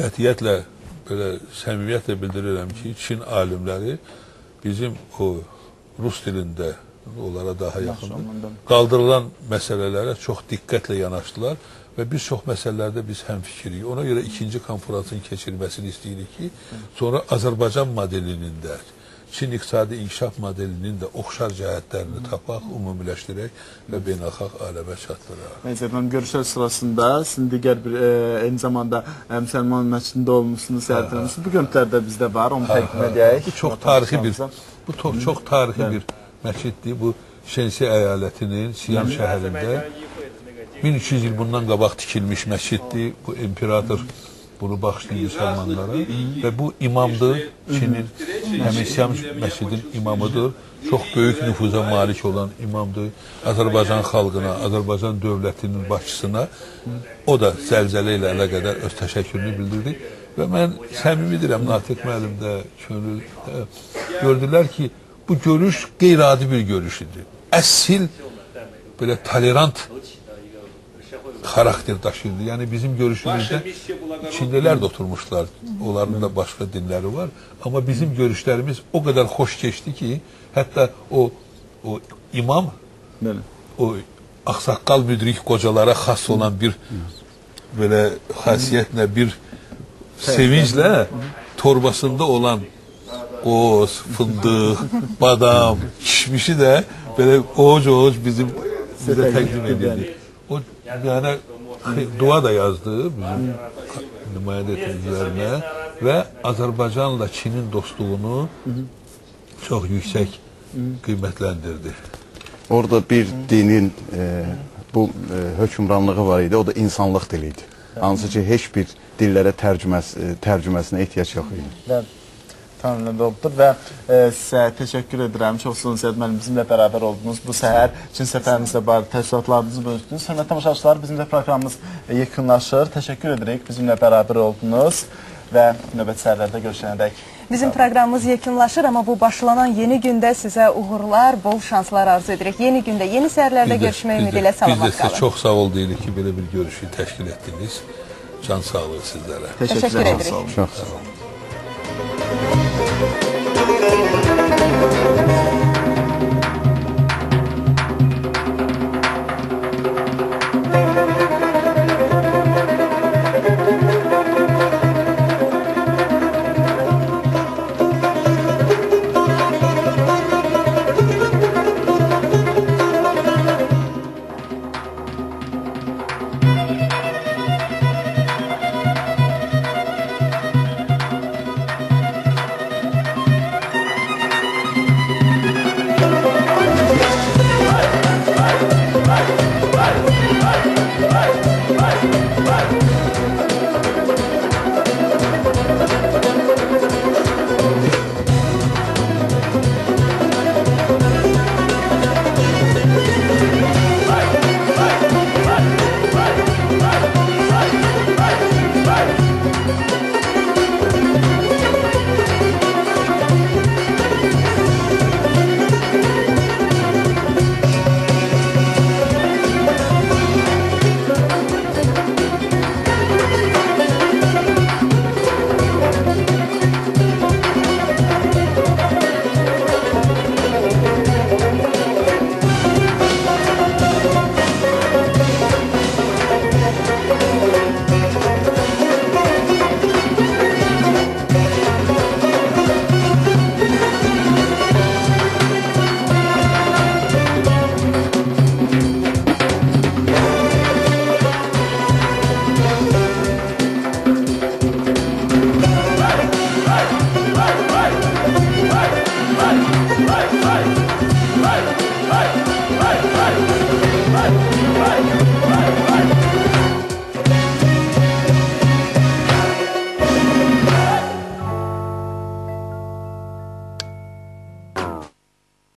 qətiyyətlə belə səmimiyyətlə bildirirəm ki, Çin alimləri bizim o rus dilində onlara daha yaxındır. Qaldırılan məsələlərə çox diqqətlə yanaşdılar və bir çox məsələlərdə biz həmfikirik. Ona görə ikinci konferansın keçirilməsini istəyirik ki, sonra Azərbaycan modelinin də Çin iqtisadi inkişaf modelinin də oxşar cəhətlərini tapaq, ümumiləşdirək və beynəlxalq aləmə çatdıraq. Nəysə, efendim, görüşlər sırasında sizin digər bir, e, eyni zamanda e, müsəlman məscidində olmuşsunuz, ziyarət edilmişsiniz. Bu görüntülər də bizdə var, onu təqdim edək. Bu çox tarixi bir, bu çox, çox tarixi bir məsciddir. Bu Şensi əyalətinin Siyan şəhərində 1300 il bundan qabaq tikilmiş məsciddir. Bu imperator bunu bağışlayır müsəlmanlara və bu imamdır, Çinin həmin Siyam məscidin imamıdır. Çox böyük nüfuza malik olan imamdır. Azərbaycan xalqına, Azərbaycan dövlətinin başçısına o da zəlzələ ilə əlaqədar öz təşəkkürünü bildirdi və mən səmimi deyirəm Natiq müəllim də, Könül də gördülər ki, bu görüş qeyri-adi bir görüş idi. Əsil belə tolerant xarakter daşıyırdı. Yəni bizim görüşümüzdə Çinlilər də oturmuşlar. Onların da başqa dinləri var. Amma bizim görüşlərimiz o qədər xoş keçdi ki, hətta o o imam Bəli. o ağsaqqal müdrik qocalara xas olan bir belə xasiyyətlə bir sevinclə torbasında olan qoz, fındıq, badam, kişmişi də belə oğuc-oğuc bizim bizə təqdim edirdi. O yəni dua da yazdı bizim nümayəndə eticilərinə və Azərbaycanla Çinin dostluğunu çox yüksək qiymətləndirdi. Orada bir dinin e, bu e, hökmranlığı var idi. O da insanlıq dili idi. Hansı ki heç bir dillərə tərcüməs, e, tərcüməsinə ehtiyac yox idi. Və tamamladı olubdur və e, sizə təşəkkür edirəm. Çox sağ olun Ziyad müəllim bizimlə bərabər oldunuz. Bu səhər Çin səfərinizlə bağlı təəssüratlarınızı bölüşdünüz. Hörmətli tamaşaçılar, bizim də proqramımız e, yekunlaşır. Təşəkkür edirik bizimlə bərabər oldunuz və növbəti səhərlərdə görüşənədək. Bizim proqramımız yekunlaşır, amma bu başlanan yeni gündə sizə uğurlar, bol şanslar arzu edirik. Yeni gündə, yeni səhərlərdə görüşmək ümidi ilə Biz də salamat sizə qalın. çox sağ ol deyirik ki, belə bir görüşü təşkil etdiniz. Can sağlığı sizlərə. Təşəkkür Təşəkkürlər. edirik. Sağ olun. Çox sağ olun. Thank you.